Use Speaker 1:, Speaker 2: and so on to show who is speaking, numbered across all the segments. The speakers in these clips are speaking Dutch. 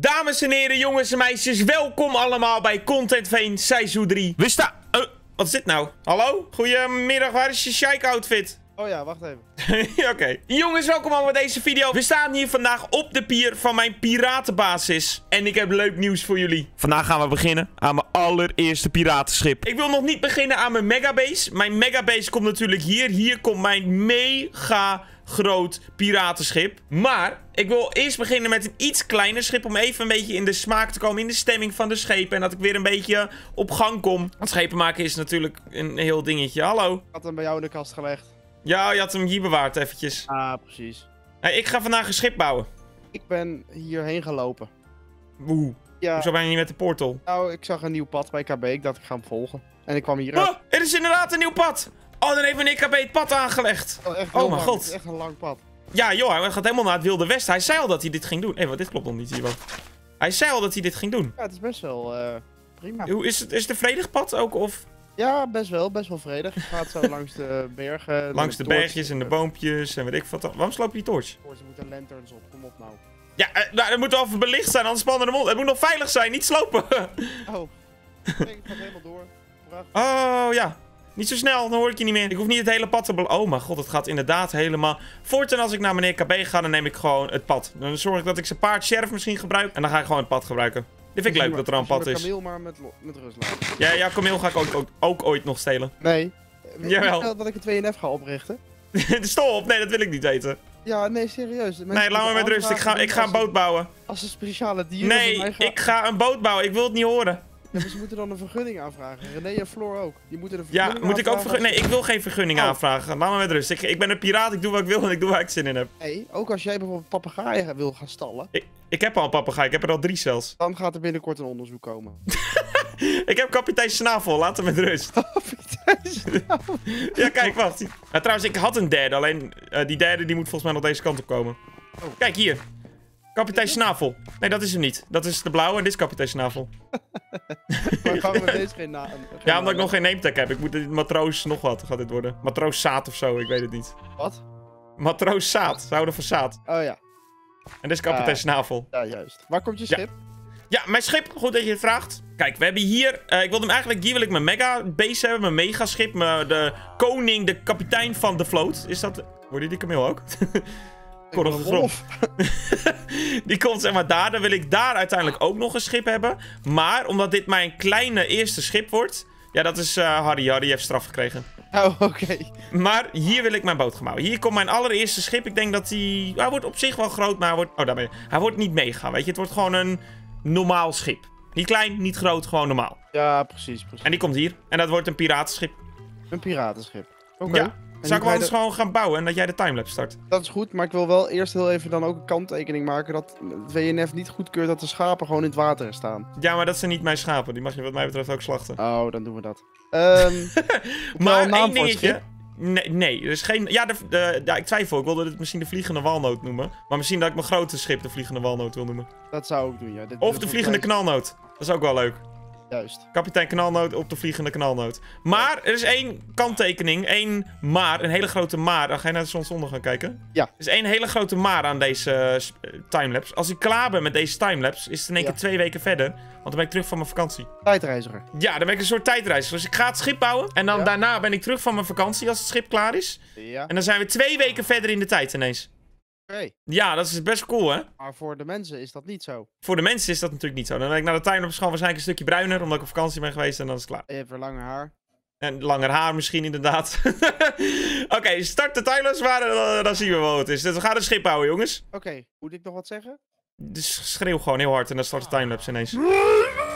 Speaker 1: Dames en heren, jongens en meisjes, welkom allemaal bij Content Veen seizoen 3. We staan... Uh, wat is dit nou? Hallo? Goedemiddag, waar is je shike outfit?
Speaker 2: Oh ja, wacht even.
Speaker 1: Oké. Jongens, welkom allemaal bij deze video. We staan hier vandaag op de pier van mijn piratenbasis. En ik heb leuk nieuws voor jullie. Vandaag gaan we beginnen aan mijn allereerste piratenschip. Ik wil nog niet beginnen aan mijn megabase. Mijn megabase komt natuurlijk hier. Hier komt mijn mega groot piratenschip. Maar ik wil eerst beginnen met een iets kleiner schip. Om even een beetje in de smaak te komen. In de stemming van de schepen. En dat ik weer een beetje op gang kom. Want schepen maken is natuurlijk een heel dingetje. Hallo.
Speaker 2: Ik had hem bij jou in de kast gelegd.
Speaker 1: Ja, je had hem hier bewaard eventjes.
Speaker 2: Ah, precies.
Speaker 1: Hey, ik ga vandaag een schip bouwen.
Speaker 2: Ik ben hierheen gelopen.
Speaker 1: Oeh.
Speaker 2: Ja,
Speaker 1: Hoezo ben je niet met de portal?
Speaker 2: nou, ik zag een nieuw pad bij KB. Ik dacht, ik ga hem volgen. En ik kwam hier
Speaker 1: Oh, er is inderdaad een nieuw pad. Oh, dan heeft meneer KB het pad aangelegd.
Speaker 2: Oh, echt
Speaker 1: Oh, mijn god.
Speaker 2: Het is echt een lang pad.
Speaker 1: Ja, joh, hij gaat helemaal naar het Wilde Westen. Hij zei al dat hij dit ging doen. Hé, wat dit klopt nog niet hier wat. Hij zei al dat hij dit ging doen.
Speaker 2: Ja, het is best wel eh, prima.
Speaker 1: Hoe is het? Is het een vredig pad ook? Of
Speaker 2: Ja, best wel. Best wel vredig. Het gaat zo langs de bergen.
Speaker 1: langs de bergjes en de boompjes en weet ik wat. Waarom sloop je die torch?
Speaker 2: Oh, Ze moeten lanterns op. Kom op nou.
Speaker 1: Ja, eh, nou, het moet wel even belicht zijn, anders spannen de mond. Het moet nog veilig zijn, niet slopen.
Speaker 2: Oh. Het gaat helemaal door. Prachtig.
Speaker 1: Oh, ja. Niet zo snel, dan hoor ik je niet meer. Ik hoef niet het hele pad te bel... Oh mijn god, het gaat inderdaad helemaal... Voortaan als ik naar meneer KB ga, dan neem ik gewoon het pad. Dan zorg ik dat ik zijn paard sheriff misschien gebruik. En dan ga ik gewoon het pad gebruiken. Dit vind ik leuk dat er een pad is.
Speaker 2: kameel maar met, met rust laten.
Speaker 1: Ja, ja, kameel ga ik ook, ook, ook ooit nog stelen.
Speaker 2: Nee. Weet
Speaker 1: Jawel.
Speaker 2: Dat ik een 2NF ga oprichten.
Speaker 1: Stop, nee, dat wil ik niet weten.
Speaker 2: Ja, nee, serieus.
Speaker 1: Nee, laat me met rust. Ik ga, ik ga een boot bouwen.
Speaker 2: Als ze speciale mij
Speaker 1: Nee, ik ga een boot bouwen. Ik wil het niet horen.
Speaker 2: Ja, maar ze moeten dan een vergunning aanvragen. René en Floor ook. Die moeten een
Speaker 1: Ja,
Speaker 2: vergunning
Speaker 1: moet ik ook vergunning... Nee, ik wil geen vergunning
Speaker 2: Oh.
Speaker 1: aanvragen. Laat me met rust. Ik, ik ben een piraat. Ik doe wat ik wil en ik doe waar ik zin in heb.
Speaker 2: als- Nee, ook als jij bijvoorbeeld papegaaien wil gaan stallen,
Speaker 1: Ik, ik heb al een papegaai. Ik heb er al drie zelfs.
Speaker 2: dan gaat er binnenkort een onderzoek komen.
Speaker 1: Ik heb kapitein Snavel. Laat hem met rust. Ja, kijk, wacht. Nou, trouwens, ik had een derde. Alleen eh, die derde die moet volgens mij nog deze kant op komen.
Speaker 2: Oh.
Speaker 1: Kijk, hier. Kapitein Snavel. Nee, dat is hem niet. Dat is de blauwe en dit is kapitein Snavel.
Speaker 2: maar gaan we deze geen naam.
Speaker 1: Ja, omdat ik nog geen nametag heb. Ik moet dit matroos nog wat gaat dit worden. Matroos zaad of zo, ik weet het niet.
Speaker 2: Wat?
Speaker 1: Matroos zaad. Ze houden van zaad.
Speaker 2: Oh ja,
Speaker 1: En dit is kapitein. Snavel.
Speaker 2: ja, juist. Waar komt je schip?
Speaker 1: Ja, mijn schip, goed dat je het vraagt. Kijk, we hebben hier, eh, ik wilde hem eigenlijk, hier wil ik mijn mega base hebben, mijn megaschip, mijn, de koning, de kapitein van de vloot. Is dat, hoorde je die kameel ook? Grond.
Speaker 2: golf.
Speaker 1: Die komt zeg maar daar, dan wil ik daar uiteindelijk ook nog een schip hebben. Maar, omdat dit mijn kleine eerste schip wordt, ja dat is eh, Harry, Harry heeft straf gekregen.
Speaker 2: Oh, oké.
Speaker 1: Maar hier wil ik mijn boot gaan bouwen. Hier komt mijn allereerste schip. Ik denk dat hij... Hij wordt op zich wel groot, maar hij wordt... Oh, daar ben je. Hij wordt niet mega, weet je. Het wordt gewoon een normaal schip. Niet klein, niet groot, gewoon normaal.
Speaker 2: Ja, precies, precies.
Speaker 1: En die komt hier. En dat wordt een piratenschip.
Speaker 2: Een piratenschip. Oké.
Speaker 1: Ja. Zou ik wel eens
Speaker 2: de-
Speaker 1: gewoon gaan bouwen en dat jij de timelapse start?
Speaker 2: Dat is goed, maar ik wil wel eerst heel even dan ook een kanttekening maken dat het WNF niet goedkeurt dat de schapen gewoon in het water staan.
Speaker 1: Ja, maar dat zijn niet mijn schapen. Die mag je wat mij betreft ook slachten.
Speaker 2: Oh, dan doen we dat. Ehm
Speaker 1: maar
Speaker 2: een naam
Speaker 1: dingetje. Nee, nee, er is geen... Ja, de, de, ja, ik twijfel. Ik wilde het misschien de vliegende walnoot noemen. Maar misschien dat ik mijn grote schip de vliegende walnoot wil noemen.
Speaker 2: dat zou ik doen, ja. Dit-
Speaker 1: Of
Speaker 2: dit
Speaker 1: de vliegende knalnoot. Dat is ook wel leuk.
Speaker 2: Juist.
Speaker 1: Kapitein Knalnoot op de vliegende knalnoot. Maar er is één kanttekening, één maar, een hele grote maar. Dan ga je naar de zonsondergang kijken.
Speaker 2: Ja.
Speaker 1: Er is één hele grote maar aan deze eh, eh, timelapse. Als ik klaar ben met deze timelapse, is het in één
Speaker 2: Ja.
Speaker 1: keer twee weken verder. Want dan ben ik terug van mijn vakantie.
Speaker 2: Tijdreiziger.
Speaker 1: Ja, dan ben ik een soort tijdreiziger. Dus ik ga het schip bouwen. En dan
Speaker 2: Ja.
Speaker 1: daarna ben ik terug van mijn vakantie als het schip klaar is.
Speaker 2: Ja.
Speaker 1: En dan zijn we twee weken verder in de tijd ineens. Ja, dat is best cool, hè?
Speaker 2: Maar voor de mensen is dat niet zo.
Speaker 1: Voor de mensen is dat natuurlijk niet zo. Dan ben ik naar de timelapse gewoon waarschijnlijk een stukje bruiner. Omdat ik op vakantie ben geweest en dan is het klaar.
Speaker 2: Je hebt weer langer haar.
Speaker 1: En langer haar misschien, inderdaad. Oké, start de timers maar en dan, dan zien we wel wat het is. Dus we gaan een schip bouwen, jongens.
Speaker 2: Oké, moet ik nog wat zeggen?
Speaker 1: Dus schreeuw gewoon heel hard en dan start de timelapse ineens.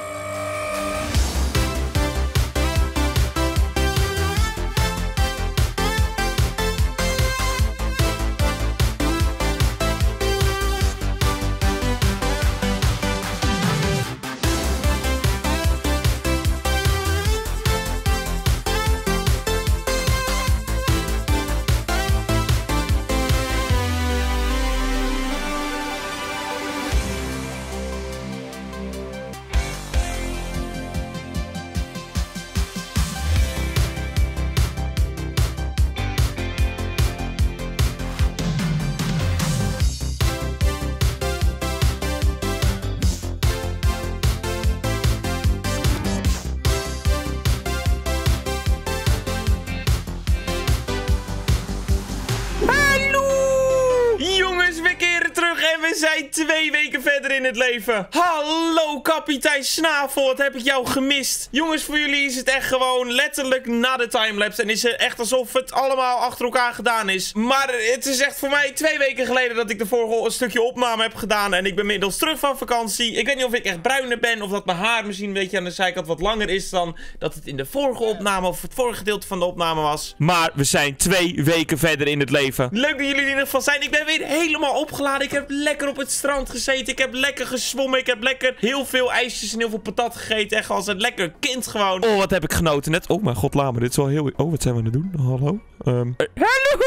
Speaker 1: we zijn twee weken verder in het leven. Hallo, kapitein Snavel. Wat heb ik jou gemist? Jongens, voor jullie is het echt gewoon letterlijk na de timelapse. En is het echt alsof het allemaal achter elkaar gedaan is. Maar het is echt voor mij twee weken geleden dat ik de vorige stukje opname heb gedaan. En ik ben inmiddels terug van vakantie. Ik weet niet of ik echt bruiner ben. Of dat mijn haar misschien een beetje aan de zijkant wat langer is dan dat het in de vorige opname of het vorige gedeelte van de opname was. Maar we zijn twee weken verder in het leven. Leuk dat jullie in ieder geval zijn. Ik ben weer helemaal opgeladen. Ik heb lekker op het strand gezeten. Ik heb lekker gezwommen. Ik heb lekker heel veel ijsjes en heel veel patat gegeten. Echt als een lekker kind gewoon. Oh, wat heb ik genoten net. Oh mijn god, laat me. Dit is wel heel... Oh, wat zijn we aan het doen? Hallo? Um... Hallo!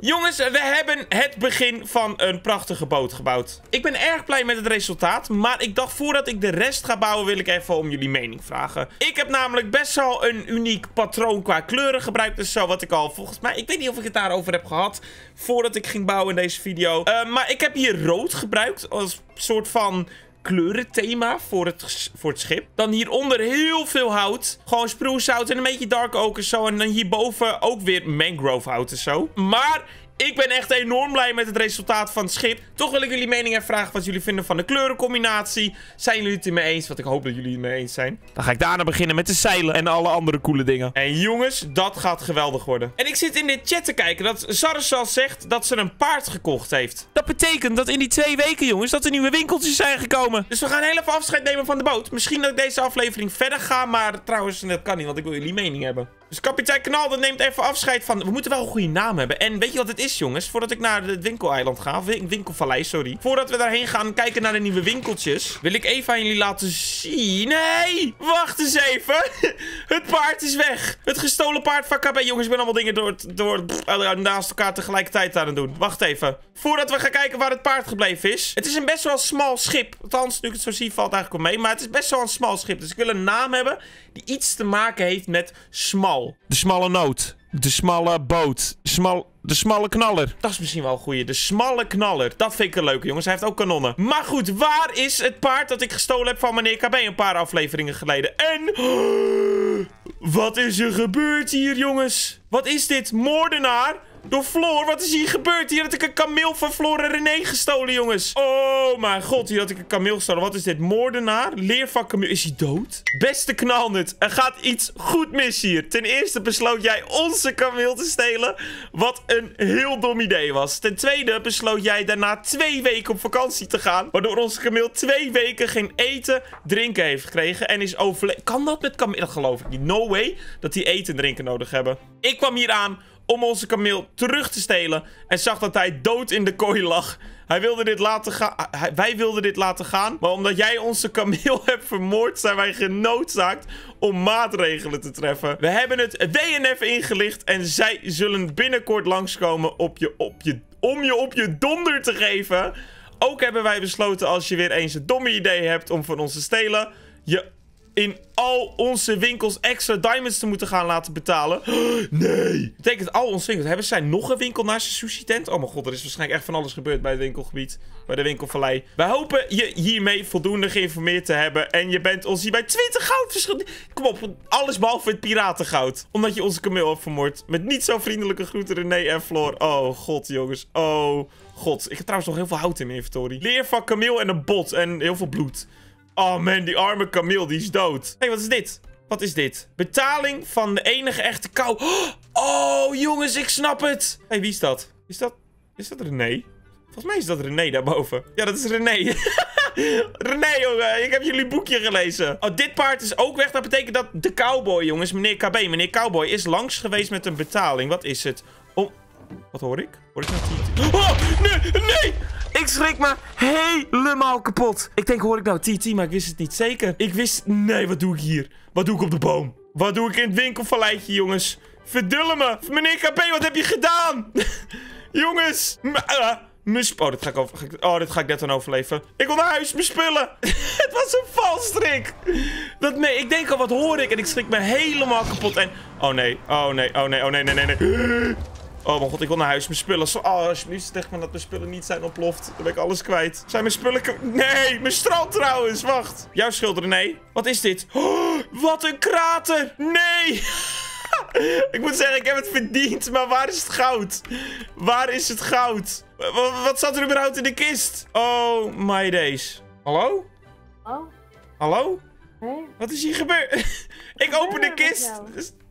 Speaker 1: Jongens, we hebben het begin van een prachtige boot gebouwd. Ik ben erg blij met het resultaat. Maar ik dacht, voordat ik de rest ga bouwen, wil ik even om jullie mening vragen. Ik heb namelijk best wel een uniek patroon qua kleuren gebruikt. Dus zo wat ik al volgens mij... Ik weet niet of ik het daarover heb gehad voordat ik ging bouwen in deze video. Uh, maar ik heb hier rood gebruikt als soort van kleurenthema voor het, voor het schip. Dan hieronder heel veel hout. Gewoon sprucehout en een beetje dark oak en zo. En dan hierboven ook weer mangrove hout en zo. Maar ik ben echt enorm blij met het resultaat van het schip. Toch wil ik jullie mening even vragen wat jullie vinden van de kleurencombinatie. Zijn jullie het ermee eens? Want ik hoop dat jullie het mee eens zijn. Dan ga ik daarna beginnen met de zeilen en alle andere coole dingen. En jongens, dat gaat geweldig worden. En ik zit in de chat te kijken dat Zarzal zegt dat ze een paard gekocht heeft. Dat betekent dat in die twee weken, jongens, dat er nieuwe winkeltjes zijn gekomen. Dus we gaan heel even afscheid nemen van de boot. Misschien dat ik deze aflevering verder ga, maar trouwens, dat kan niet, want ik wil jullie mening hebben. Dus kapitein Knal, neemt even afscheid van... We moeten wel een goede naam hebben. En weet je wat het is, jongens? Voordat ik naar het winkeleiland ga... Winkelvallei, sorry. Voordat we daarheen gaan kijken naar de nieuwe winkeltjes... wil ik even aan jullie laten zien... Nee! Wacht eens even. het paard is weg. Het gestolen paard van KB. Jongens, ik ben allemaal dingen door, door naast elkaar tegelijkertijd aan het doen. Wacht even. Voordat we gaan kijken waar het paard gebleven is. Het is een best wel smal schip. Althans, nu ik het zo zie, valt eigenlijk wel mee. Maar het is best wel een smal schip. Dus ik wil een naam hebben die iets te maken heeft met smal. De smalle noot. De smalle boot. De, smal, de smalle knaller. Dat is misschien wel een goeie. De smalle knaller. Dat vind ik een leuke, jongens. Hij heeft ook kanonnen. Maar goed, waar is het paard dat ik gestolen heb van meneer KB een paar afleveringen geleden? En... Wat is er gebeurd hier, jongens? Wat is dit? Moordenaar? Door Floor? Wat is hier gebeurd? Hier had ik een kameel van Floor en René gestolen, jongens. Oh mijn god, hier had ik een kameel gestolen. Wat is dit? Moordenaar? Leervak kameel. Is hij dood? Beste knalnut, er gaat iets goed mis hier. Ten eerste besloot jij onze kameel te stelen. Wat een heel dom idee was. Ten tweede besloot jij daarna twee weken op vakantie te gaan. Waardoor onze kameel twee weken geen eten, drinken heeft gekregen. En is overleden. Kan dat met kameel? Geloof ik niet. No way dat die eten en drinken nodig hebben. Ik kwam hier aan om onze kameel terug te stelen. En zag dat hij dood in de kooi lag. Hij wilde dit laten gaan. Wij wilden dit laten gaan. Maar omdat jij onze kameel hebt vermoord, zijn wij genoodzaakt om maatregelen te treffen. We hebben het WNF ingelicht. En zij zullen binnenkort langskomen op je, op je, om je op je donder te geven. Ook hebben wij besloten als je weer eens een domme idee hebt om van ons te stelen. Je in al onze winkels extra diamonds te moeten gaan laten betalen. Nee. Betekent al onze winkels. Hebben zij nog een winkel naast de sushi tent? Oh mijn god, er is waarschijnlijk echt van alles gebeurd bij het winkelgebied. Bij de winkelvallei. Wij hopen je hiermee voldoende geïnformeerd te hebben. En je bent ons hierbij 20 goud verschuldigd. Kom op, alles behalve het piratengoud. Omdat je onze kameel hebt vermoord. Met niet zo vriendelijke groeten René en Floor. Oh god, jongens. Oh god. Ik heb trouwens nog heel veel hout in mijn inventory. Leer van kameel en een bot. En heel veel bloed. Oh man, die arme kameel, die is dood. Hé, hey, wat is dit? Wat is dit? Betaling van de enige echte kou. Oh, jongens, ik snap het. Hé, hey, wie is dat? Is dat... Is dat René? Volgens mij is dat René daarboven. Ja, dat is René. René, jongen, ik heb jullie boekje gelezen. Oh, dit paard is ook weg. Dat betekent dat de cowboy, jongens, meneer KB, meneer cowboy, is langs geweest met een betaling. Wat is het? Oh, wat hoor ik? Hoor ik nou Oh, nee, nee! Ik schrik me helemaal kapot. Ik denk, hoor ik nou TT, maar ik wist het niet zeker. Ik wist... Nee, wat doe ik hier? Wat doe ik op de boom? Wat doe ik in het winkelvalleitje, jongens? Verdullen me. Meneer KP, wat heb je gedaan? jongens. Mijn oh, dit ga ik over... Oh, dit ga ik net dan overleven. Ik wil naar huis, mijn spullen. het was een valstrik. Dat nee, ik denk al, wat hoor ik? En ik schrik me helemaal kapot. En... Oh nee, oh nee, oh nee, oh nee, nee, nee, nee. Oh mijn god, ik wil naar huis. Mijn spullen. Oh, alsjeblieft zeg maar dat mijn spullen niet zijn ontploft. Dan ben ik alles kwijt. Zijn mijn spullen Nee, mijn strand trouwens. Wacht. Jouw schuld, René. Wat is dit? Oh, wat een krater. Nee. ik moet zeggen, ik heb het verdiend, maar waar is het goud? Waar is het goud? W- wat zat er überhaupt in de kist? Oh my days. Hallo?
Speaker 3: Oh,
Speaker 1: Hallo?
Speaker 3: nee.
Speaker 1: Wat is hier gebeurd? ik open de kist.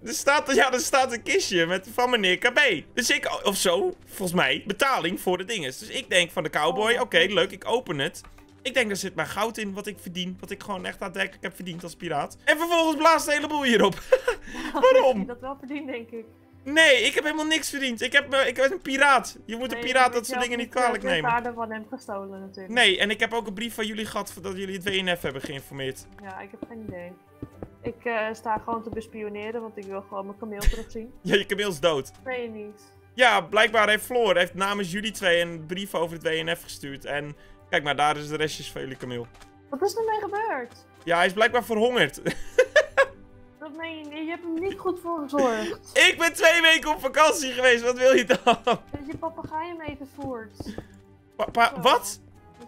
Speaker 1: Er, staat, ja, er staat een kistje met, van meneer KB. Dus ik, of zo, volgens mij, betaling voor de dinges. Dus ik denk van de cowboy, oké, leuk, ik open het. Ik denk, er zit maar goud in wat ik verdien. Wat ik gewoon echt daadwerkelijk heb verdiend als piraat. En vervolgens blaast de hele boel hierop. Waarom?
Speaker 3: Heb je dat wel verdiend, denk ik.
Speaker 1: Nee, ik heb helemaal niks verdiend. Ik, heb, eh, ik ben een piraat. Je moet een
Speaker 3: Nee,
Speaker 1: piraat dat soort dingen niet
Speaker 3: zelf
Speaker 1: kwalijk
Speaker 3: de
Speaker 1: nemen.
Speaker 3: paarden van hem gestolen, natuurlijk.
Speaker 1: Nee, en ik heb ook een brief van jullie gehad dat jullie het WNF hebben geïnformeerd.
Speaker 3: Ja, ik heb geen idee. Ik eh, sta gewoon te bespioneren, want ik wil gewoon mijn kameel terugzien.
Speaker 1: Ja, je kameel is dood.
Speaker 3: Weet je niet.
Speaker 1: Ja, blijkbaar heeft Floor heeft namens jullie twee een brief over het WNF gestuurd. En kijk maar, daar is de restjes van jullie kameel.
Speaker 3: Wat is er mee gebeurd?
Speaker 1: Ja, hij is blijkbaar verhongerd.
Speaker 3: Dat meen je hebt hem niet goed voor gezorgd.
Speaker 1: ik ben twee weken op vakantie geweest, wat wil je dan?
Speaker 3: Dat je papegaai hem eten voert.
Speaker 1: Pa- pa- wat?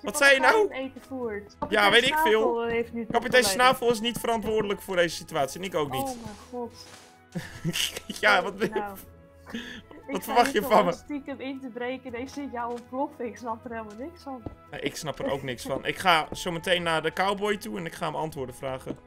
Speaker 1: Wat zei je nou?
Speaker 3: eten voert.
Speaker 1: Ja, weet ik veel. Kapitein. Snavel is niet verantwoordelijk voor deze situatie. En ik ook
Speaker 3: Oh
Speaker 1: niet.
Speaker 3: mijn god.
Speaker 1: ja, wat?
Speaker 3: Nou, ik sta
Speaker 1: verwacht je van me?
Speaker 3: stiekem in te breken en ik zit jou ontploffen. Ik snap er helemaal niks van.
Speaker 1: Nee, ik snap er ook niks van. Ik ga zo meteen naar de cowboy toe en ik ga hem antwoorden vragen.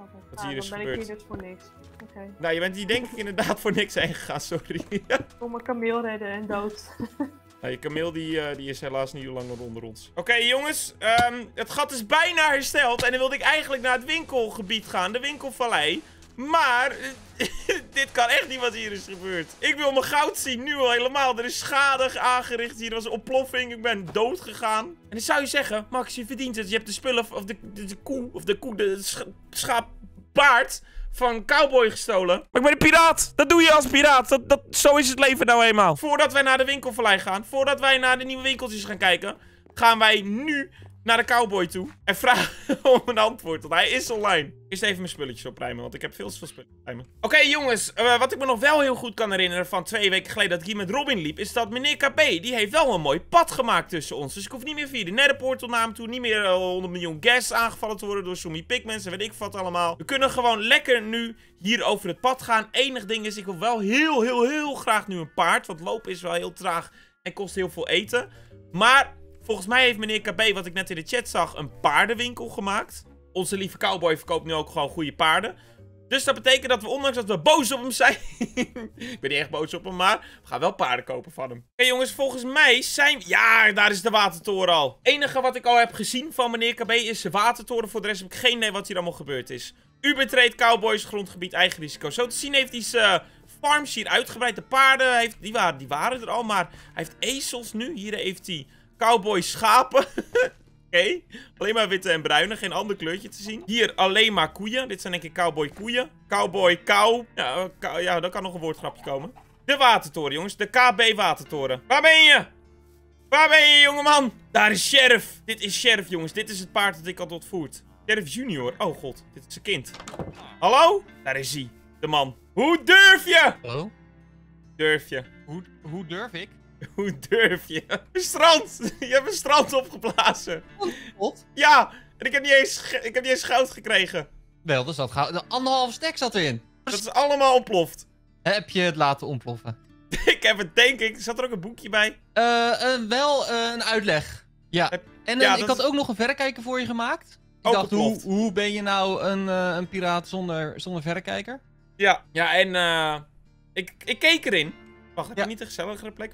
Speaker 3: Ja, dat snap ik.
Speaker 1: Wat hier is
Speaker 3: dan ben
Speaker 1: gebeurd.
Speaker 3: ik hier dus voor niks. Oké.
Speaker 1: Nou, je bent hier denk ik inderdaad voor niks heen gegaan, sorry.
Speaker 3: Ik wil mijn kameel redden en dood.
Speaker 1: Nou, je kameel die, eh, die is helaas niet langer onder ons. Oké jongens, ehm, het gat is bijna hersteld. En dan wilde ik eigenlijk naar het winkelgebied gaan, de winkelvallei. Maar, dit kan echt niet wat hier is gebeurd. Ik wil mijn goud zien, nu al helemaal. Er is schade aangericht, hier was een ontploffing, ik ben dood gegaan. En dan zou je zeggen, Max, je verdient het. Je hebt de spullen, of de, de, de koe, of de koe, de scha schaap, paard van Cowboy gestolen. Maar ik ben een piraat. Dat doe je als piraat. Dat, dat, zo is het leven nou eenmaal. Voordat wij naar de winkelvallei gaan, voordat wij naar de nieuwe winkeltjes gaan kijken, gaan wij nu naar de cowboy toe en vragen om een antwoord. Want hij is online. Eerst even mijn spulletjes opruimen, want ik heb veel te veel spullen bij. Oké jongens, eh, wat ik me nog wel heel goed kan herinneren van twee weken geleden dat ik hier met Robin liep, is dat meneer KB, die heeft wel een mooi pad gemaakt tussen ons. Dus ik hoef niet meer via de netherportal naar hem toe, niet meer eh, 100 miljoen gas aangevallen te worden door Sumi Pigments en weet ik wat allemaal. We kunnen gewoon lekker nu hier over het pad gaan. Enig ding is, ik wil wel heel, heel, heel graag nu een paard, want lopen is wel heel traag en kost heel veel eten. Maar volgens mij heeft meneer KB, wat ik net in de chat zag, een paardenwinkel gemaakt. Onze lieve cowboy verkoopt nu ook gewoon goede paarden. Dus dat betekent dat we, ondanks dat we boos op hem zijn... ik ben niet echt boos op hem, maar we gaan wel paarden kopen van hem. Oké jongens, volgens mij zijn... Ja, daar is de watertoren al. Het enige wat ik al heb gezien van meneer KB is de watertoren. Voor de rest heb ik geen idee wat hier allemaal gebeurd is. U betreedt cowboys grondgebied eigen risico. Zo te zien heeft hij zijn farms hier uitgebreid. De paarden, heeft, die, waren, die waren er al, maar hij heeft ezels nu. Hier heeft hij cowboy schapen. Oké, alleen maar witte en bruine, geen ander kleurtje te zien. Hier alleen maar koeien. Dit zijn denk ik cowboy koeien. Cowboy kou. Ja, eh, kou- ja, daar kan nog een woordgrapje komen. De watertoren, jongens. De KB watertoren. Waar ben je? Waar ben je, jongeman? Daar is Sheriff. Dit is Sheriff, jongens. Dit is het paard dat ik had ontvoerd. Sheriff Junior. Oh god, dit is zijn kind. Hallo? Daar is hij. De man. Hoe durf je?
Speaker 4: Hallo?
Speaker 1: Durf je?
Speaker 4: Hoe, hoe durf ik?
Speaker 1: Hoe durf je? Een strand! Je hebt een strand opgeblazen.
Speaker 4: Wat?
Speaker 1: Ja, en ik heb niet eens, ik heb niet eens goud gekregen.
Speaker 4: Wel, er zat gauw... De anderhalve stek zat erin.
Speaker 1: Dat is allemaal ontploft.
Speaker 4: Heb je het laten ontploffen?
Speaker 1: ik heb het denk ik. Zat er ook een boekje bij?
Speaker 4: Eh, wel eh, een uitleg. Ja. En eh,
Speaker 1: ja,
Speaker 4: ik
Speaker 1: dat
Speaker 4: had
Speaker 1: is-
Speaker 4: ook nog een verrekijker voor je gemaakt. Ik
Speaker 1: Ook
Speaker 4: dacht, hoe, hoe ben je nou een, eh, een piraat zonder, zonder verrekijker?
Speaker 1: Ja. Ja, en eh ik, ik keek erin. Wacht, heb
Speaker 4: Ja.
Speaker 1: je niet een gezelligere plek?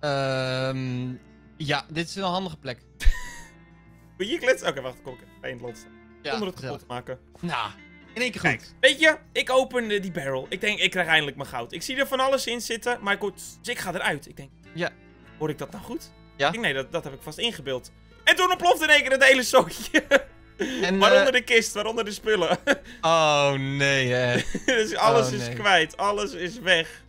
Speaker 4: Ehm ja, dit is een handige plek.
Speaker 1: Wil je kletsen? Oké, wacht, kom ik bij het.
Speaker 4: Ja,
Speaker 1: Zonder het kapot te maken.
Speaker 4: Nou, in één keer goed.
Speaker 1: Kijk, weet je, ik open die barrel. Ik denk, ik krijg eindelijk mijn goud. Ik zie er van alles in zitten, maar ik hoor... Dus ik ga eruit. Ik denk,
Speaker 4: Ja.
Speaker 1: hoor ik dat nou goed?
Speaker 4: Ja.
Speaker 1: Ik denk, nee, dat, dat heb ik vast ingebeeld. En toen ontplofte in één keer het hele zootje.
Speaker 4: En,
Speaker 1: waaronder
Speaker 4: eh,
Speaker 1: de kist, waaronder de spullen.
Speaker 4: Oh nee, hè.
Speaker 1: dus alles
Speaker 4: Oh,
Speaker 1: is kwijt, alles is weg.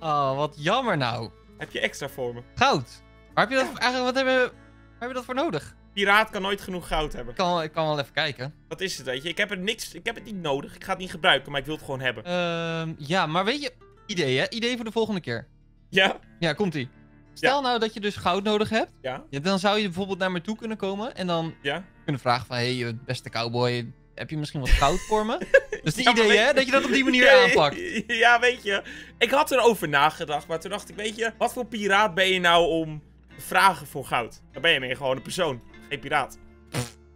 Speaker 4: Oh, wat jammer nou.
Speaker 1: Heb je extra voor me?
Speaker 4: Goud. Waar heb je dat voor, eigenlijk, wat hebben, waar heb je dat voor nodig?
Speaker 1: Piraat kan nooit genoeg goud hebben.
Speaker 4: Ik kan, ik kan wel even kijken.
Speaker 1: Dat is het, weet je. Ik heb, er niks, ik heb het niet nodig. Ik ga het niet gebruiken, maar ik wil het gewoon hebben.
Speaker 4: Ehm, ja, maar weet je, idee hè? Idee voor de volgende keer.
Speaker 1: Ja?
Speaker 4: Ja, komt-ie. Stel nou dat je dus goud nodig hebt.
Speaker 1: Ja?
Speaker 4: Ja, dan zou je bijvoorbeeld naar me toe kunnen komen en dan
Speaker 1: Ja?
Speaker 4: kunnen vragen van... Hé, hey, beste cowboy, heb je misschien wat goud voor me? Dat is het
Speaker 1: Ja,
Speaker 4: idee, hè? Dat je dat op die manier aanpakt.
Speaker 1: Ja, weet je. Ik had erover nagedacht, maar toen dacht ik, weet je, wat voor piraat ben je nou om vragen voor goud? Dan ben je meer gewoon een persoon, geen piraat.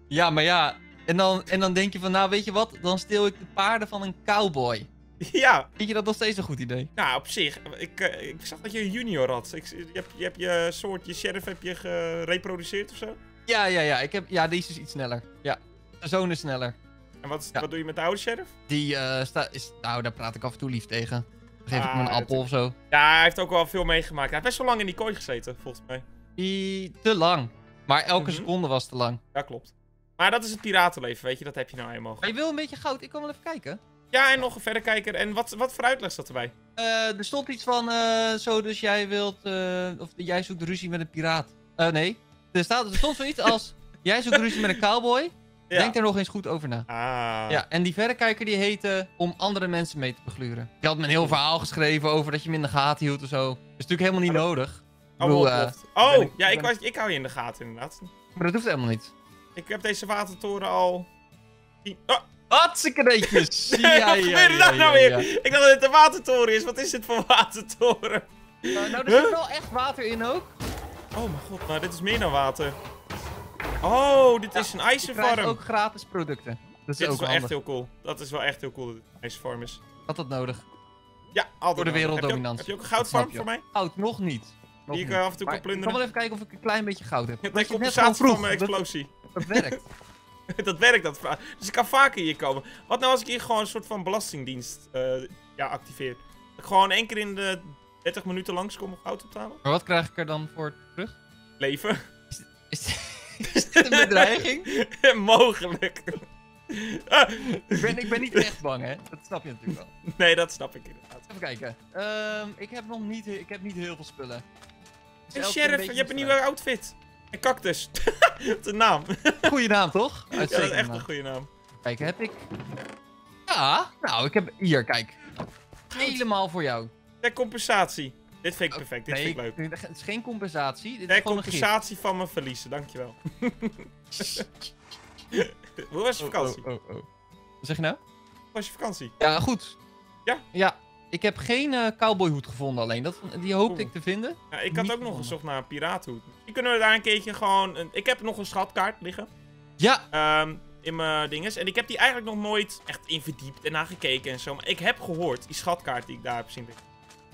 Speaker 4: Ja, maar ja. En dan, en dan denk je van, nou weet je wat? Dan steel ik de paarden van een cowboy.
Speaker 1: Ja,
Speaker 4: Vind je dat nog steeds een goed idee?
Speaker 1: nou op zich. Ik, eh, ik zag dat je een junior had. Ik, je, hebt, je hebt je soort, je sheriff heb je gereproduceerd of zo?
Speaker 4: Ja, ja, ja. Ik heb, ja, deze is iets sneller. Ja. De zoon is sneller.
Speaker 1: En wat,
Speaker 4: Ja.
Speaker 1: wat doe je met de oude sheriff?
Speaker 4: Die eh staat, is, nou, daar praat ik af en toe lief tegen. Dan geef ik
Speaker 1: Ah,
Speaker 4: hem een
Speaker 1: dat-
Speaker 4: appel of zo.
Speaker 1: Ja, hij heeft ook wel veel meegemaakt. Hij heeft best wel lang in die kooi gezeten, volgens mij.
Speaker 4: Te lang. Maar elke
Speaker 1: Mhm.
Speaker 4: seconde was te lang.
Speaker 1: Ja, klopt. Maar dat is het piratenleven, weet je, dat heb je nou eenmaal.
Speaker 4: Maar je wil een beetje goud? Ik kan wel even kijken.
Speaker 1: Ja, en nog een verrekijker. En wat, wat voor uitleg staat erbij?
Speaker 4: Eh, er stond iets van, eh, zo dus jij wilt, of jij zoekt ruzie met een piraat. Nee. Er, staat, er stond zoiets als, jij zoekt ruzie met een cowboy.
Speaker 1: Ja.
Speaker 4: Denk er nog eens goed over na.
Speaker 1: Ah.
Speaker 4: Ja, en die verrekijker die heette om andere mensen mee te begluren. Je had me een heel verhaal geschreven over dat je hem in de gaten hield of zo. Dat is natuurlijk helemaal niet
Speaker 1: Maar
Speaker 4: nodig. Ik
Speaker 1: Oh,
Speaker 4: bedoel, eh,
Speaker 1: oh
Speaker 4: ik-
Speaker 1: ja, ik, was, ik hou je in de gaten inderdaad.
Speaker 4: maar dat hoeft helemaal niet.
Speaker 1: Ik heb deze watertoren al... Oh,
Speaker 4: Hartstikke netjes!
Speaker 1: wat
Speaker 4: ja, ja,
Speaker 1: gebeurde
Speaker 4: ja,
Speaker 1: nou weer? Ik dacht dat het een watertoren is. Wat is dit voor watertoren?
Speaker 4: Eh, nou, er
Speaker 1: Huh?
Speaker 4: zit wel echt water in ook.
Speaker 1: Oh mijn god, nou dit is meer dan water. Oh, dit
Speaker 4: Ja,
Speaker 1: is een
Speaker 4: Je
Speaker 1: ijzerfarm.
Speaker 4: ook gratis producten. Dat is
Speaker 1: Dit is
Speaker 4: ook
Speaker 1: wel
Speaker 4: handig.
Speaker 1: echt heel cool. Dat is wel echt heel cool dat dit een ijzerfarm is.
Speaker 4: Had dat nodig.
Speaker 1: Ja, altijd.
Speaker 4: Voor de
Speaker 1: wel.
Speaker 4: werelddominantie.
Speaker 1: Heb je ook, heb je ook een
Speaker 4: Dat
Speaker 1: goudfarm
Speaker 4: je.
Speaker 1: voor mij?
Speaker 4: Goud, nog niet. Nog
Speaker 1: Die ik
Speaker 4: niet.
Speaker 1: eh, af en toe
Speaker 4: Maar
Speaker 1: kan
Speaker 4: Ik kan
Speaker 1: plunderen.
Speaker 4: wel even kijken of ik een klein beetje goud heb.
Speaker 1: Je hebt
Speaker 4: Dat je
Speaker 1: compensatie van mijn
Speaker 4: Dat,
Speaker 1: explosie.
Speaker 4: dat werkt.
Speaker 1: dat werkt, dat Dus ik kan vaker hier komen. Wat nou als ik hier gewoon een soort van belastingdienst eh, ja, activeer? Dat ik gewoon één keer in de 30 minuten langskom om goud op te halen?
Speaker 4: Maar wat krijg ik er dan voor terug?
Speaker 1: Leven?
Speaker 4: Is, is bedreiging?
Speaker 1: Mogelijk.
Speaker 4: Ik, ben, ik ben niet echt bang, hè? Dat snap je natuurlijk wel.
Speaker 1: nee, dat snap ik inderdaad.
Speaker 4: Even kijken. Ehm, ik heb nog niet, ik heb niet heel veel spullen.
Speaker 1: Sheriff, je hebt een nieuwe outfit. Een cactus. Wat een naam.
Speaker 4: Goeie naam, toch?
Speaker 1: Ja, dat is echt
Speaker 4: naam.
Speaker 1: een goede naam.
Speaker 4: Kijk, heb ik... Ja, nou, ik heb... Hier, kijk. Helemaal voor jou.
Speaker 1: Ter compensatie. Dit vind ik perfect, dit
Speaker 4: nee,
Speaker 1: vind ik leuk.
Speaker 4: het is geen compensatie. Dit is
Speaker 1: compensatie van mijn verliezen, dankjewel. Hoe was je vakantie?
Speaker 4: Oh, oh, oh, oh. Wat zeg je nou?
Speaker 1: Hoe was je vakantie?
Speaker 4: Ja, goed.
Speaker 1: Ja?
Speaker 4: Ja. Ik heb geen eh, cowboyhoed gevonden alleen. Dat, die hoopte ik te vinden.
Speaker 1: Ja, ik had
Speaker 4: Niet
Speaker 1: ook nog gezocht naar een piratenhoed. Die kunnen we daar een keertje gewoon... Een... Ik heb nog een schatkaart liggen.
Speaker 4: Ja,
Speaker 1: ehm, in mijn dinges. En ik heb die eigenlijk nog nooit echt in verdiept en naar gekeken en zo. Maar ik heb gehoord, die schatkaart die ik daar heb zien liggen.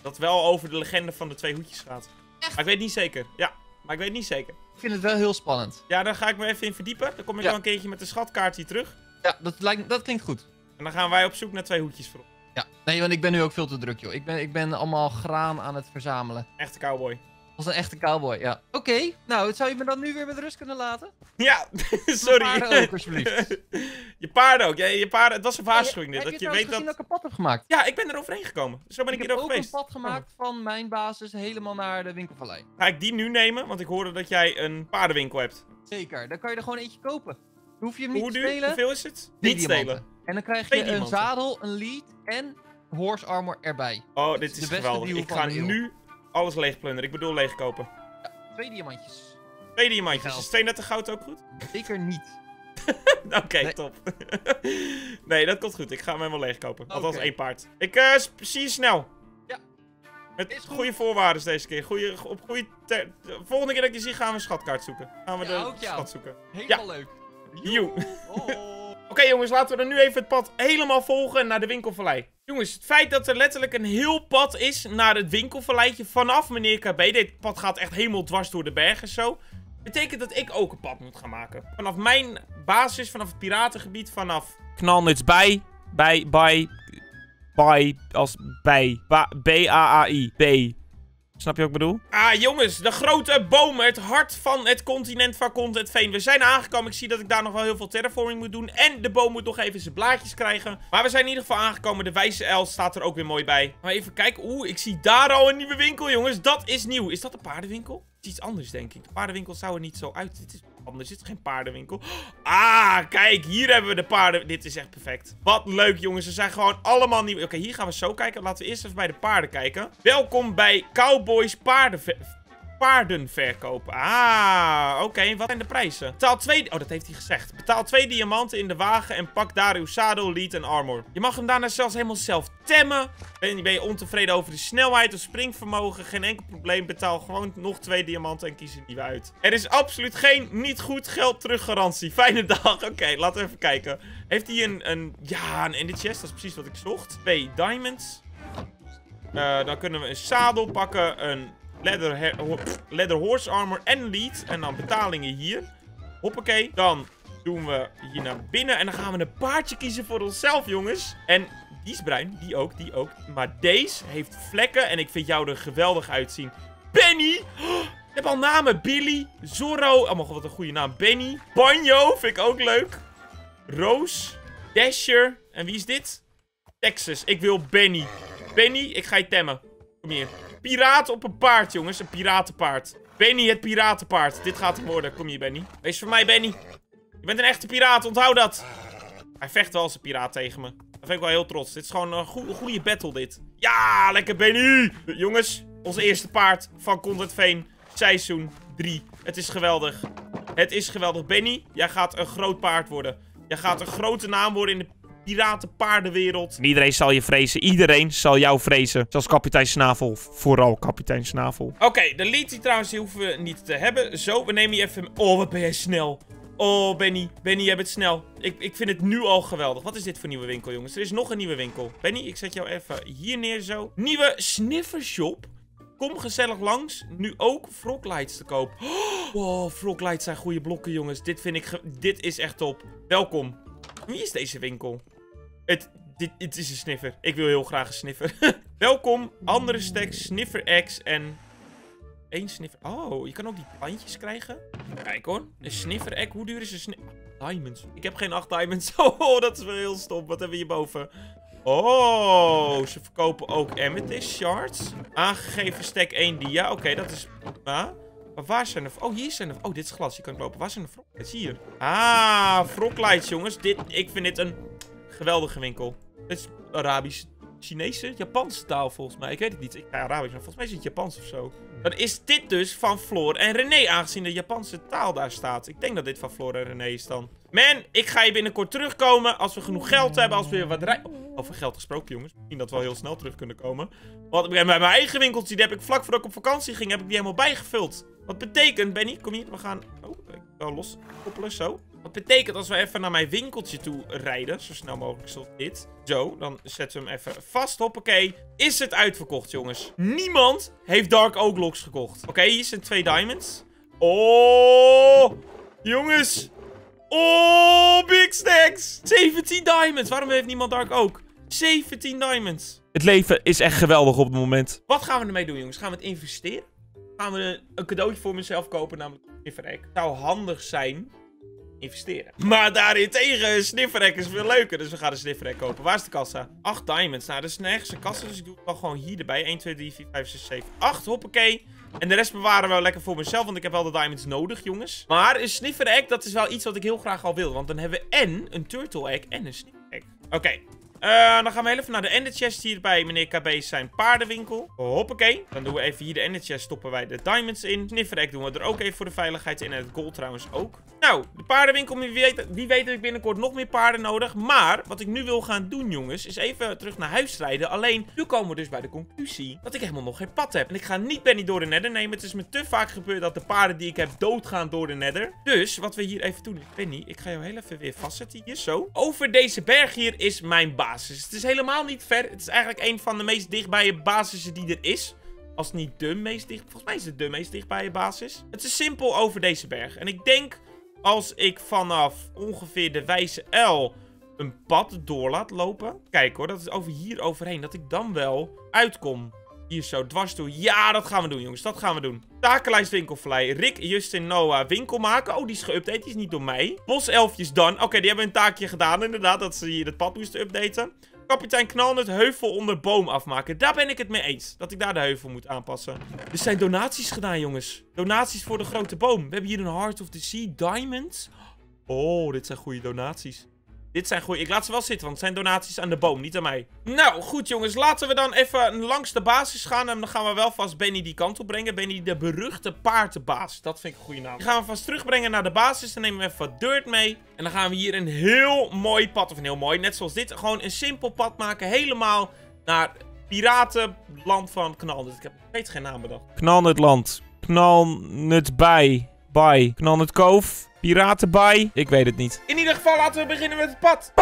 Speaker 1: Dat wel over de legende van de twee hoedjes gaat.
Speaker 4: Echt?
Speaker 1: Maar ik weet niet zeker. Ja, maar ik weet niet zeker.
Speaker 4: ik vind het wel heel spannend.
Speaker 1: Ja, daar ga ik me even in verdiepen. Dan kom ik
Speaker 4: Ja.
Speaker 1: wel een keertje met de schatkaart hier terug.
Speaker 4: Ja, dat, lijkt, dat klinkt goed.
Speaker 1: En dan gaan wij op zoek naar twee hoedjes voor ons.
Speaker 4: Ja. Nee, want ik ben nu ook veel te druk, joh. Ik ben, ik ben allemaal graan aan het verzamelen.
Speaker 1: Echte cowboy.
Speaker 4: Als een echte cowboy, ja. Oké, nou, zou je me dan nu weer met rust kunnen laten?
Speaker 1: Ja, sorry.
Speaker 4: paarden ook, alsjeblieft.
Speaker 1: je paarden ook. Ja, je paarden, het was een waarschuwing dit.
Speaker 4: Heb
Speaker 1: Dat
Speaker 4: je
Speaker 1: je weet
Speaker 4: gezien
Speaker 1: dat...
Speaker 4: dat ik een pad heb gemaakt?
Speaker 1: Ja, ik ben er overheen gekomen. Zo ben ik,
Speaker 4: ik
Speaker 1: hier
Speaker 4: heb
Speaker 1: ook
Speaker 4: ook
Speaker 1: geweest.
Speaker 4: een pad gemaakt van mijn basis helemaal naar de winkelvallei.
Speaker 1: Ga ik die nu nemen? Want ik hoorde dat jij een paardenwinkel hebt.
Speaker 4: Zeker, dan kan je er gewoon eentje kopen. Dan hoef je hem niet
Speaker 1: Hoe
Speaker 4: te
Speaker 1: duur?
Speaker 4: stelen.
Speaker 1: Hoeveel is het? Niet
Speaker 4: diamanten.
Speaker 1: stelen.
Speaker 4: En dan krijg
Speaker 1: Twee
Speaker 4: je een zadel, een lead en horse armor erbij.
Speaker 1: Oh, dit
Speaker 4: is
Speaker 1: is geweldig. Ik ga nu alles leegplunderen. Ik bedoel leegkopen.
Speaker 4: Twee diamantjes.
Speaker 1: Twee diamantjes.
Speaker 4: Geld.
Speaker 1: Is 32 goud ook goed?
Speaker 4: Zeker niet.
Speaker 1: Oké,
Speaker 4: Nee.
Speaker 1: top. nee, dat komt goed. Ik ga hem helemaal leegkopen. Althans
Speaker 4: Oké.
Speaker 1: één paard. Ik sp- zie je snel.
Speaker 4: Ja.
Speaker 1: Met goede voorwaarden deze keer. Goeie, op goede de volgende keer dat ik je zie, gaan we een schatkaart zoeken. Gaan we
Speaker 4: Ja,
Speaker 1: de
Speaker 4: ook
Speaker 1: schat zoeken.
Speaker 4: Helemaal leuk.
Speaker 1: Joe. Oké jongens, laten we dan nu even het pad helemaal volgen naar de winkelvallei. Jongens, het feit dat er letterlijk een heel pad is naar het winkelvalleitje vanaf meneer KB. Dit pad gaat echt helemaal dwars door de bergen zo. Betekent dat ik ook een pad moet gaan maken. Vanaf mijn basis, vanaf het piratengebied, vanaf... Knalnuts bij, bij, bij, bij, als bij, B-A-A-I, B. Snap je wat ik bedoel? Ah, jongens, de grote bomen, het hart van het continent van Content Veen. We zijn aangekomen. Ik zie dat ik daar nog wel heel veel terraforming moet doen. En de boom moet nog even zijn blaadjes krijgen. Maar we zijn in ieder geval aangekomen. De wijze L staat er ook weer mooi bij. Maar even kijken. Oeh, ik zie daar al een nieuwe winkel, jongens. Dat is nieuw. Is dat een paardenwinkel? Het is iets anders, denk ik. De paardenwinkel zou er niet zo uit. Dit is anders. Is geen paardenwinkel. Ah, kijk. Hier hebben we de paarden. Dit is echt perfect. Wat leuk, jongens. Ze zijn gewoon allemaal nieuw. Oké, hier gaan we zo kijken. Laten we eerst even bij de paarden kijken. Welkom bij Cowboys Paarden... paarden verkopen. Ah, oké. Wat zijn de prijzen? Betaal twee... Oh, dat heeft hij gezegd. Betaal twee diamanten in de wagen en pak daar uw zadel, lead en armor. Je mag hem daarna zelfs helemaal zelf temmen. Ben, ben je ontevreden over de snelheid of springvermogen? Geen enkel probleem. Betaal gewoon nog twee diamanten en kies een nieuwe uit. Er is absoluut geen niet goed geld teruggarantie. Fijne dag. Oké, laten we even kijken. Heeft hij een, een... Ja, een in de chest. Dat is precies wat ik zocht. Twee diamonds. Uh, dan kunnen we een zadel pakken, een leather, leather horse armor en lead. En dan betalingen hier. Hoppakee. Dan doen we hier naar binnen. En dan gaan we een paardje kiezen voor onszelf, jongens. En die is bruin. Die ook, die ook. Maar deze heeft vlekken. En ik vind jou er geweldig uitzien. Benny! Oh, ik heb al namen. Billy, Zorro. Oh, wat een goede naam. Benny. Banjo, vind ik ook leuk. Roos. Dasher. En wie is dit? Texas. Ik wil Benny. Benny, ik ga je temmen. Kom hier. Piraat op een paard, jongens. Een piratenpaard. Benny, het piratenpaard. Dit gaat hem worden. Kom hier, Benny. Wees voor mij, Benny. Je bent een echte piraat, onthoud dat. Hij vecht wel als een piraat tegen me. Daar vind ik wel heel trots. Dit is gewoon een goede battle, dit. Ja, lekker Benny. Jongens, ons eerste paard van Content Veen. Seizoen 3. Het is geweldig. Het is geweldig. Benny, jij gaat een groot paard worden. Jij gaat een grote naam worden in de piratenpaardenwereld. Iedereen zal je vrezen. Iedereen zal jou vrezen. Zoals kapitein Snavel. Vooral kapitein Snavel. Oké, de lead die trouwens die hoeven we niet te hebben. Zo, we nemen je even... Oh, wat ben jij snel. Oh, Benny. Benny, jij bent snel. Ik, ik vind het nu al geweldig. Wat is dit voor nieuwe winkel, jongens? Er is nog een nieuwe winkel. Benny, ik zet jou even hier neer zo. Nieuwe sniffershop. Kom gezellig langs. Nu ook froglights te koop. Oh, wow, froglights zijn goede blokken, jongens. Dit vind ik... Dit is echt top. Welkom. Wie is deze winkel? Het, dit, het is een sniffer. Ik wil heel graag een sniffer. Welkom. Andere stacks, sniffer X en... één sniffer... Oh, je kan ook die plantjes krijgen. Kijk hoor. Een sniffer egg. Hoe duur is een sniffer... Diamonds. Ik heb geen 8 diamonds. Oh, dat is wel heel stom. Wat hebben we hierboven? Oh, ze verkopen ook amethyst shards. Aangegeven stack 1 dia. Oké, dat is. Maar waar zijn de... Oh, hier zijn de... Oh, dit is glas. Je kan lopen. Waar zijn de froglights? Hier. Ah, froglights, jongens. Dit... Ik vind dit een Geweldige winkel. Dit is Arabisch. Chinese? Japanse taal volgens mij. Ik weet het niet. Ik ga Arabisch, maar volgens mij is het Japans of zo. Dan is dit dus van Floor en René, aangezien de Japanse taal daar staat. Ik denk dat dit van Floor en René is dan. Man, ik ga je binnenkort terugkomen als we genoeg geld hebben. Als we weer wat rij... Oh, over geld gesproken, jongens. Misschien dat we wel heel snel terug kunnen komen. Want bij mijn eigen winkeltje, die heb ik vlak voordat ik op vakantie ging, heb ik die helemaal bijgevuld. Wat betekent, Benny, kom hier, we gaan... Oh, ik los koppelen, zo. Wat betekent als we even naar mijn winkeltje toe rijden, zo snel mogelijk zoals dit. Zo, dan zetten we hem even vast. Hoppakee. Is het uitverkocht, jongens. Niemand heeft Dark Oak Locks gekocht. Oké, hier zijn twee diamonds. Oh, jongens. Oh, big stacks. 17 diamonds. Waarom heeft niemand Dark Oak? 17 diamonds. Het leven is echt geweldig op het moment. Wat gaan we ermee doen, jongens? Gaan we het investeren? Gaan we een cadeautje voor mezelf kopen, namelijk een verrek? Het zou handig zijn investeren. Maar daarentegen, snifferek is veel leuker. Dus we gaan de snifferek kopen. Waar is de kassa? 8 diamonds. Nou, dat is nergens een kassa. Dus ik doe het wel gewoon hier erbij. 1, 2, 3, 4, 5, 6, 7, 8. Hoppakee. En de rest bewaren we wel lekker voor mezelf. Want ik heb wel de diamonds nodig, jongens. Maar een sniffer egg, dat is wel iets wat ik heel graag al wil. Want dan hebben we en een turtle egg en een sniffer. Oké. Uh, dan gaan we even naar de ender chest hier bij meneer KB zijn paardenwinkel. Hoppakee. Dan doen we even hier de ender chest, stoppen wij de diamonds in. Snifferek doen we er ook even voor de veiligheid in. En het gold trouwens ook. Nou, de paardenwinkel, wie weet, wie weet ik binnenkort nog meer paarden nodig. Maar, wat ik nu wil gaan doen, jongens, is even terug naar huis rijden. Alleen, nu komen we dus bij de conclusie dat ik helemaal nog geen pad heb. En ik ga niet Benny door de nether nemen. Het is me te vaak gebeurd dat de paarden die ik heb doodgaan door de nether. Dus, wat we hier even doen, Benny, ik ga jou heel even weer vastzetten hier, zo. Over deze berg hier is mijn Het is helemaal niet ver. Het is eigenlijk een van de meest dichtbije basissen die er is. Als niet de meest dicht... Volgens mij is het de meest dichtbije basis. Het is simpel over deze berg. En ik denk als ik vanaf ongeveer de wijze L een pad door laat lopen. Kijk hoor, dat is over hier overheen. Dat ik dan wel uitkom. Hier zo, dwars toe. Ja, dat gaan we doen, jongens. Dat gaan we doen. Takenlijst winkelvlei. Rick, Justin, Noah, winkel maken. Oh, die is geüpdate. Die is niet door mij. Boselfjes dan. Oké, die hebben een taakje gedaan, inderdaad. Dat ze hier het pad moesten updaten. Kapitein Knalnut, heuvel onder boom afmaken. Daar ben ik het mee eens. Dat ik daar de heuvel moet aanpassen. Er zijn donaties gedaan, jongens. Donaties voor de grote boom. We hebben hier een Heart of the Sea Diamond. Oh, dit zijn goede donaties. Dit zijn goeie. Ik laat ze wel zitten, want het zijn donaties aan de boom, niet aan mij. Nou, goed jongens. Laten we dan even langs de basis gaan. En dan gaan we wel vast Benny die kant op brengen. Benny de beruchte paardenbaas. Dat vind ik een goede naam. Die gaan we vast terugbrengen naar de basis. Dan nemen we even wat dirt mee. En dan gaan we hier een heel mooi pad, of een heel mooi, net zoals dit. Gewoon een simpel pad maken. Helemaal naar piratenland van Knal. Ik heb nog steeds geen naam bedacht. Knalnutland. Knalnutbij. Bij. Knalnut Koof. Piratenbaai. Ik weet het niet. In ieder geval laten we beginnen met het pad.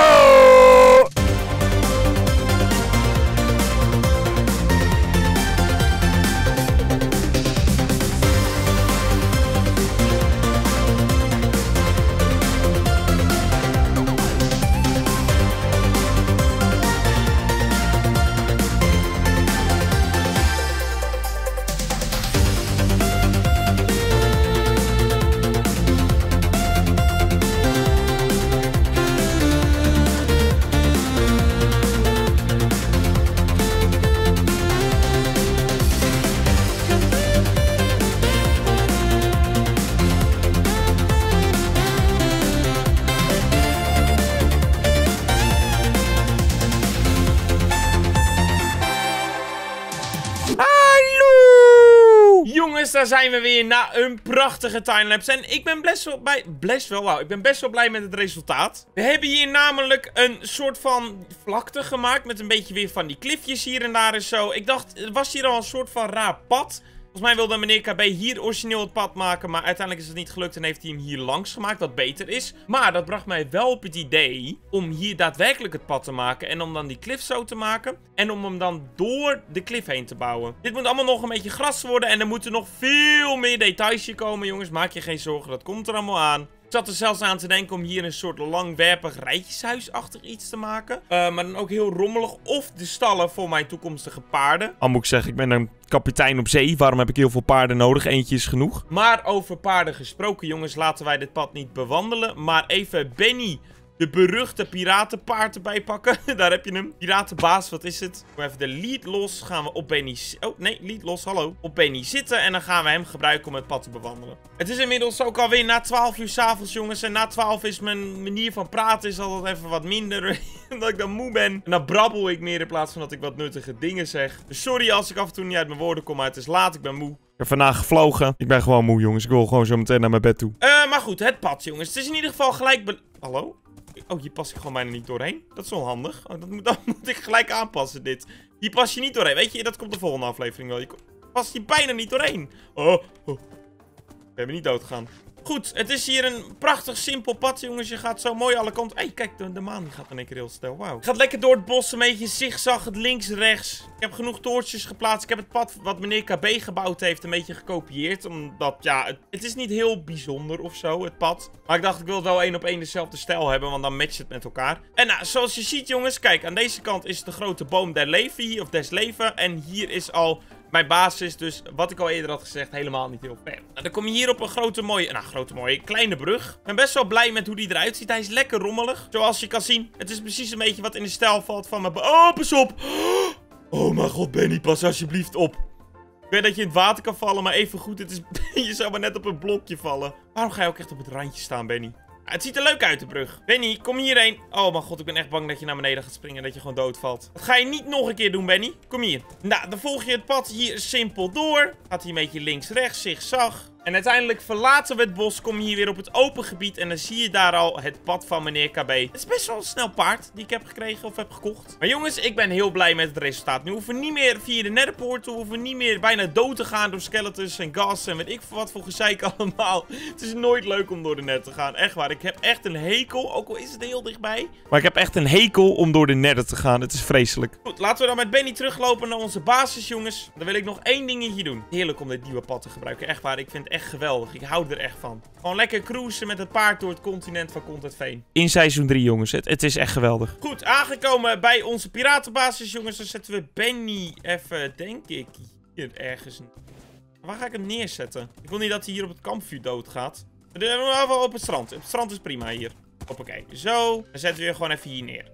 Speaker 1: Daar zijn we weer na een prachtige timelapse. En ik ben best wel bij... Best wel, wauw. Ik ben best wel blij met het resultaat. We hebben hier namelijk een soort van vlakte gemaakt. Met een beetje weer van die klifjes hier en daar en zo. Ik dacht, er was hier al een soort van raar pad. Volgens mij wilde meneer KB hier origineel het pad maken, maar uiteindelijk is het niet gelukt en heeft hij hem hier langs gemaakt, wat beter is. Maar dat bracht mij wel op het idee om hier daadwerkelijk het pad te maken en om dan die cliff zo te maken en om hem dan door de cliff heen te bouwen. Dit moet allemaal nog een beetje gras worden en er moeten nog veel meer details hier komen, jongens. Maak je geen zorgen, dat komt er allemaal aan. Zat er zelfs aan te denken om hier een soort langwerpig rijtjeshuisachtig iets te maken. Uh, maar dan ook heel rommelig. Of de stallen voor mijn toekomstige paarden. Al moet ik zeggen, ik ben een kapitein op zee. Waarom heb ik heel veel paarden nodig? Eentje is genoeg. Maar over paarden gesproken, jongens. Laten wij dit pad niet bewandelen. Maar even Benny de beruchte piratenpaard erbij pakken. Daar heb je hem. Piratenbaas, wat is het? Doe even de lead los. Gaan we op Benny... Oh, nee, lead los, hallo. Op Benny zitten en dan gaan we hem gebruiken om het pad te bewandelen. Het is inmiddels ook alweer na 12 uur s'avonds, jongens. En na 12 is mijn manier van praten is altijd even wat minder. Omdat ik dan moe ben. En dan brabbel ik meer in plaats van dat ik wat nuttige dingen zeg. Dus sorry als ik af en toe niet uit mijn woorden kom, maar het is laat. Ik ben moe. Ik heb vandaag gevlogen. Ik ben gewoon moe, jongens. Ik wil gewoon zo meteen naar mijn bed toe. Uh, maar goed, het pad, jongens. Het is in ieder geval gelijk... Hallo? Oh, hier pas ik gewoon bijna niet doorheen. Dat is wel handig. Oh, dat, moet, moet ik gelijk aanpassen, dit. Hier pas je niet doorheen. Weet je, dat komt de volgende aflevering wel. Je past hier bijna niet doorheen. Oh, oh. We hebben niet dood gegaan. Goed, het is hier een prachtig simpel pad, jongens. Je gaat zo mooi alle kanten... Hé, hey, kijk, de, de, maan gaat in één keer heel snel. Wauw. Gaat lekker door het bos, een beetje zigzag, het links, rechts. Ik heb genoeg toortjes geplaatst. Ik heb het pad wat meneer KB gebouwd heeft een beetje gekopieerd. Omdat, ja, het, het is niet heel bijzonder of zo, het pad. Maar ik dacht, ik wil wel één op één dezelfde stijl hebben, want dan matcht het met elkaar. En nou, zoals je ziet, jongens, kijk, aan deze kant is de grote boom der leven hier, of des leven. En hier is al mijn basis, dus wat ik al eerder had gezegd, helemaal niet heel ver. Nou, dan kom je hier op een grote mooie, nou grote mooie, kleine brug. Ik ben best wel blij met hoe die eruit ziet. Hij is lekker rommelig, zoals je kan zien. Het is precies een beetje wat in de stijl valt van mijn... Oh, pas op! Oh mijn god, Benny, pas alsjeblieft op. Ik weet dat je in het water kan vallen, maar even goed, het is... je zou maar net op een blokje vallen. Waarom ga je ook echt op het randje staan, Benny? Het ziet er leuk uit, de brug. Benny, kom hierheen. Oh mijn god, ik ben echt bang dat je naar beneden gaat springen en dat je gewoon doodvalt. Dat ga je niet nog een keer doen, Benny. Kom hier. Nou, dan volg je het pad hier simpel door. Gaat hier een beetje links-rechts, zigzag. En uiteindelijk verlaten we het bos, kom je hier weer op het open gebied en dan zie je daar al het pad van meneer KB. Het is best wel een snel paard die ik heb gekregen of heb gekocht. Maar jongens, ik ben heel blij met het resultaat. Nu hoeven we niet meer via de netherpoort, we hoeven niet meer bijna dood te gaan door skeletons en gas en weet ik wat voor gezeik allemaal. Het is nooit leuk om door de net te gaan, echt waar. Ik heb echt een hekel, ook al is het heel dichtbij. Maar ik heb echt een hekel om door de nether te gaan, het is vreselijk. Goed, laten we dan met Benny teruglopen naar onze basis, jongens. Dan wil ik nog één dingetje doen. Heerlijk om dit nieuwe pad te gebruiken, echt waar. Ik vind echt geweldig. Ik hou er echt van. Gewoon lekker cruisen met het paard door het continent van Content Veen. In seizoen 3, jongens. Het, het is echt geweldig. Goed, aangekomen bij onze piratenbasis, jongens. Dan zetten we Benny even, denk ik, hier ergens. Waar ga ik hem neerzetten? Ik wil niet dat hij hier op het kampvuur doodgaat. We hebben hem wel op het strand. Het strand is prima hier. Hoppakee. Zo. Dan zetten we hem gewoon even hier neer.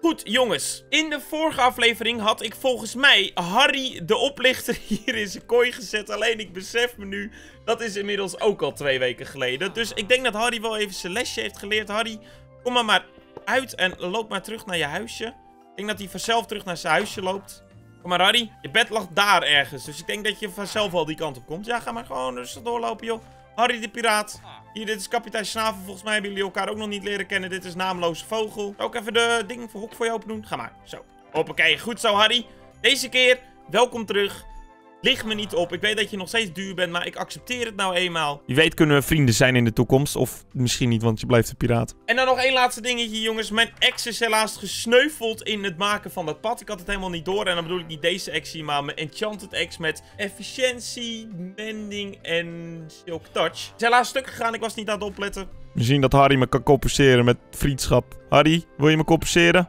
Speaker 1: Goed, jongens. In de vorige aflevering had ik volgens mij Harry, de oplichter, hier in zijn kooi gezet. Alleen ik besef me nu, dat is inmiddels ook al twee weken geleden. Dus ik denk dat Harry wel even zijn lesje heeft geleerd. Harry, kom maar maar uit en loop maar terug naar je huisje. Ik denk dat hij vanzelf terug naar zijn huisje loopt. Kom maar, Harry. Je bed lag daar ergens. Dus ik denk dat je vanzelf al die kant op komt. Ja, ga maar gewoon rustig doorlopen, joh. Harry de piraat. Hier, dit is kapitein Snavel. Volgens mij hebben jullie elkaar ook nog niet leren kennen. Dit is naamloze vogel. Ook even de ding voor hok voor je open doen. Ga maar. Zo. Hoppakee. Goed zo, Harry. Deze keer, welkom terug. Lig me niet op. Ik weet dat je nog steeds duur bent, maar ik accepteer het nou eenmaal. Je weet kunnen we vrienden zijn in de toekomst. Of misschien niet, want je blijft een piraat. En dan nog één laatste dingetje, jongens. Mijn ex is helaas gesneuveld in het maken van dat pad. Ik had het helemaal niet door. En dan bedoel ik niet deze exie, maar mijn Enchanted ex met efficiëntie, mending en silk touch. Is helaas stuk gegaan. Ik was niet aan het opletten. Misschien dat Harry me kan compenseren met vriendschap. Harry, wil je me compenseren?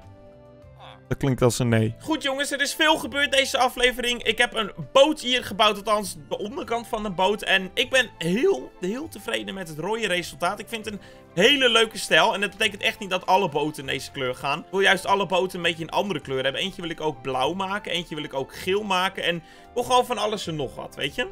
Speaker 1: Dat klinkt als een nee. Goed jongens, er is veel gebeurd deze aflevering. Ik heb een boot hier gebouwd, althans de onderkant van een boot. En ik ben heel, heel tevreden met het rode resultaat. Ik vind het een hele leuke stijl. En dat betekent echt niet dat alle boten in deze kleur gaan. Ik wil juist alle boten een beetje een andere kleur hebben. Eentje wil ik ook blauw maken, eentje wil ik ook geel maken. En wil gewoon van alles en nog wat, weet je.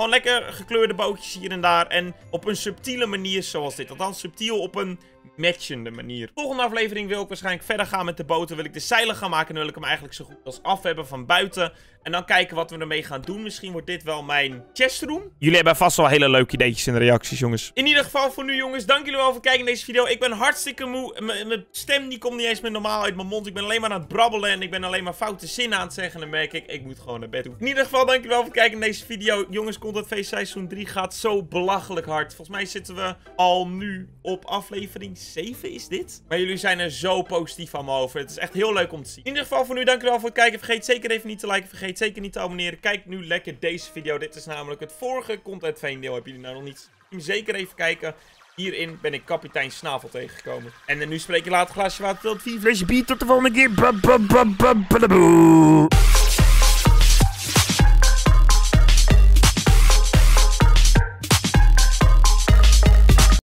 Speaker 1: Gewoon lekker gekleurde bootjes hier en daar. En op een subtiele manier zoals dit. Althans, subtiel op een matchende manier. Volgende aflevering wil ik waarschijnlijk verder gaan met de boten. Wil ik de zeilen gaan maken. En wil ik hem eigenlijk zo goed als af hebben van buiten. En dan kijken wat we ermee gaan doen. Misschien wordt dit wel mijn chestroom. Jullie hebben vast wel hele leuke ideetjes in de reacties, jongens. In ieder geval voor nu, jongens. Dank jullie wel voor het kijken naar deze video. Ik ben hartstikke moe. M mijn stem die komt niet eens meer normaal uit mijn mond. Ik ben alleen maar aan het brabbelen. En ik ben alleen maar foute zinnen aan het zeggen. En dan merk ik, ik moet gewoon naar bed doen. In ieder geval, dank jullie wel voor het kijken naar deze video. Jongens, Content Face seizoen 3 gaat zo belachelijk hard. Volgens mij zitten we al nu op aflevering 7 is dit. Maar jullie zijn er zo positief van me over. Het is echt heel leuk om te zien. In ieder geval voor nu, dank jullie wel voor het kijken. Vergeet zeker even niet te liken. Vergeet zeker niet te abonneren. Kijk nu lekker deze video. Dit is namelijk het vorige Content Veen deel. Heb jullie nou nog niet Zeker even kijken. Hierin ben ik kapitein Snavel tegengekomen. En nu spreek je later glaasje water tot vier flesje bier. Tot de volgende keer.